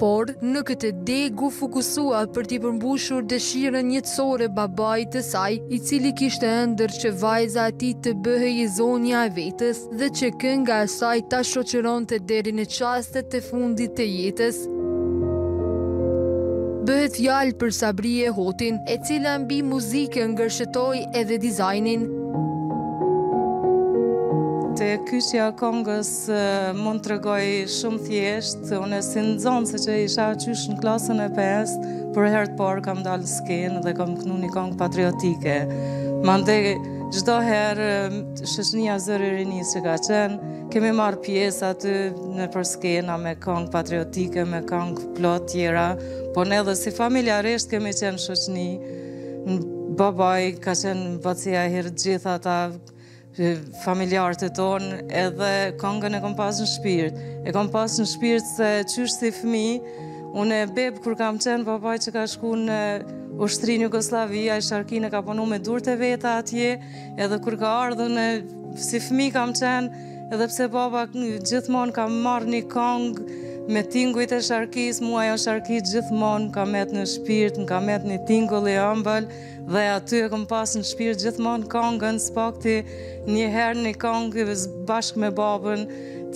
Por, në këtë degë u fokusua për t'i përmbushur dëshirën jetësore babait të saj, i cili kishte ëndërr që vajza e tij të bëhej e zonja e vetes dhe që kënga e saj ta shoqëronte deri në çastet e fundit të jetës. Bëhet fjalë për Sabrije Hotin, e cila mbi muzikë gërshetoi edhe dizajnin. Te kyçja e këngës Mund të tregoj shumë thjesht, unë si nxënëse që isha qysh në klasën e pestë, për herë të parë kam dalë në skenë dhe kam knu një kongë patriotike. Mandej çdo herë shoqëria Zëri i Rinisë që ka qenë, kemi marrë pjesë aty nëpër skena me kongë patriotike, me kongë plot tjera, po ne edhe si familjarisht kemi qenë shoqni, babai ka qenë bëtësia herë gjithë ata familjarët e tanë edhe këngën e kom pas në shpirt. E kom pas në shpirt se qysh si fmi, unë e bebë kur kam qenë babai që ka shku në ushtri në Jugosllavi, ai sharkinë e ka punu me durt e veta atje, edhe kur ka ardhë unë si fmi kam qenë, edhe pse baba gjithmonë ka marrë një kongë, me tingujt e sharkisë, mu ajo sharki gjithmonë, m'ka met në shpirt, m'ka met një tingull i ëmbël, Dhe aty e kom pas në shpirt gjithmonë kongën, s'paku një herë një kongë bashkë me babën,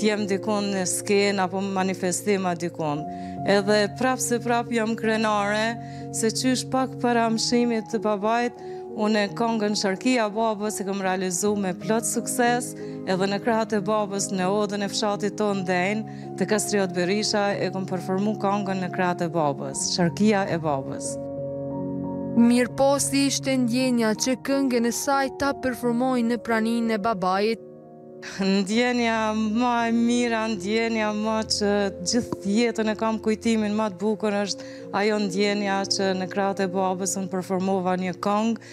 t'jem dikun në skenë, apo manifestim a dikun. Edhe prapëseprapë jam krenare, se qysh pak para amshimit të babait, unë kongën sharkia babës e kom realizu me plot sukses, edhe në krahët e babës në odën e fshatit tonë Dejnë, Te Kastriot Berisha e kom performu kongën në krahët e babës, sharkia e babës. Mirëpo si ishte ndjenja që këngën e saj ta performojë në praninë e babait? Ndjenja ma e mira, ndjenja ma që gjithë jetën e kam kujtimin ma të bukur është ajo ndjenja që në krahët e babës unë performova një kongë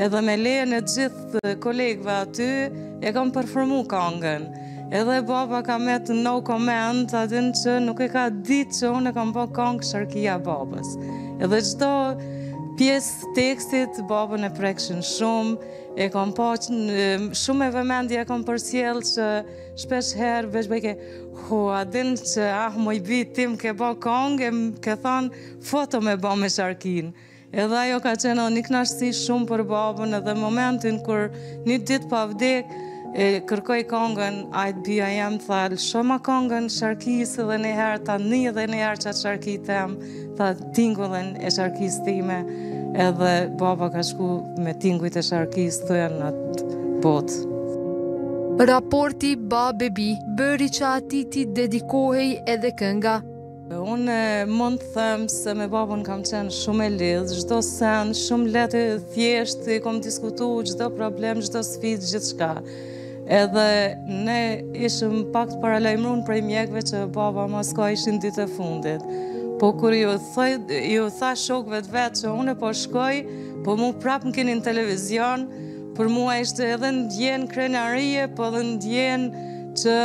Edhe me lejen e gjithë kolegëve aty, e kam performu kangën. Edhe baba ka metë no comment, a din që nuk e ka ditë që unë e kam ba kangë sharkia babës. Edhe çdo pjesë tekstit, babën e prekshin shumë, e kam pa shumë, me vëmendje e kam përcjellë që shpeshherë veç bajke, ho, a din që ah, moj bi, ti m'ke ba kangë, e ke thonë foto me ba me sharkinë. Edhe ajo ka qenë një kënaqësi shumë për babën edhe momentin kur një ditë pa vdek e kërkoi kongën Hajt bija jem tha lëshoma kongën sharkisë edhe një herë ta ni edhe një herë qat sharki tem tha tingullin e sharkisë time edhe baba ka shku me tingujt e sharkisë thuja në atë botë. Raporti babë e bijë bëri që atij t'i dedikohej edhe kënga. Unë mund të them se me babën kam qenë shumë e lidhë, çdo sen, shumë lehtë e thjeshtë, i kom diskutu çdo problem, çdo sfidë, gjithçka. Edhe ne ishëm pak të paralajmrun prej mjekve që baba ma s'ka ishin ditët e fundit. Po kur iu tha, iu tha shokve të vet që unë po shkoj, po mu prapë më keni në televizion, për mua ishte edhe ndjenjë krenarie, po edhe ndjenjë që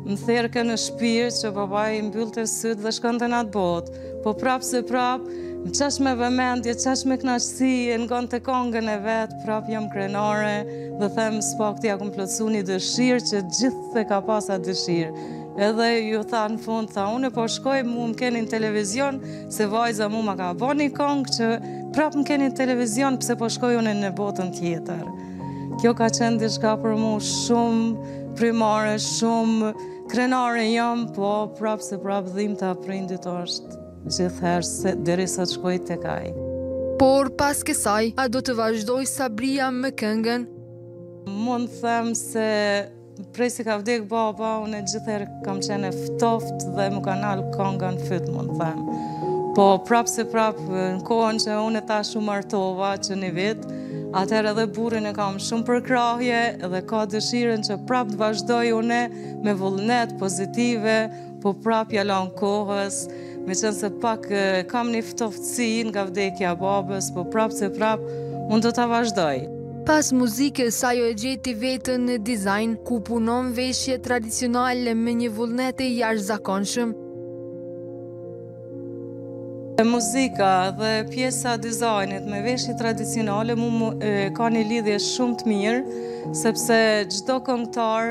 Më therke në shpirt që babai i mbyllte sytë dhe shkonte në atë botë. Po prapë se prapë, qysh me vëmendje, qysh me kënaqësi, e ngonte kongën e vet, prapë jam krenare dhe them së pakti ia kom plotësu një dëshirë që gjithsesi ka pas dëshirë. Edhe iu tha në fund, tha unë po shkoj mu më keni në televizion, se vajza mu më ka bo një kongë që prapë më keni në televizion pse po shkoj unë në botën tjetër. Kjo ka qenë diçka për mu shumë primare, shumë krenare jam, po prapë se prapë dhimbta e prindit është gjithherë se derisa të shkoj tek ai. Por pas kësaj, a do të vazhdojë Sabria me këngën? Mund them se Prej si ka vdek baba, unë gjithherë kam qenë e ftoftë dhe m'u ka nalë konga në fyt, mund të them. Po prapë se prapë, në kohën që unë tash u martova që një vit, atëherë edhe burrin e kam shumë përkrahje dhe ka dëshirën që prapë të vazhdoj unë me vullnet pozitive, Po prap ia lamë kohës, meqenëse pak kam një ftoftësi nga vdekja e babës, po prap se prap, unë do të vazhdoj. Pas muzikës, ajo e gjeti veten në dizajn, ku punon veshje tradicionale me një vullnet të jashtëzakonshëm. Muzika dhe pjesa e dizajnit me veshje tradicionale mu ka një lidhje shumë të mirë, sepse çdo këngëtar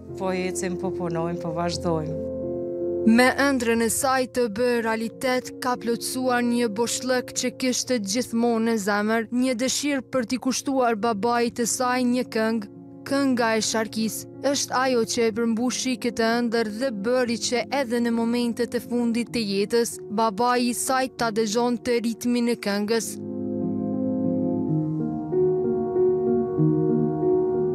Po ecim, po punojmë, po vazhdojmë. Me ëndrrën e saj të bërë realitet, ka plotësuar një boshllëk që kishte gjithmonë në zemër, një dëshirë për t'i kushtuar babait të saj një këngë, kënga e Sharkisë. Është ajo që e përmbushi këtë ëndërr dhe bëri që edhe në momentet e fundit të jetës, babai i saj ta dëgjonte ritmin e këngës.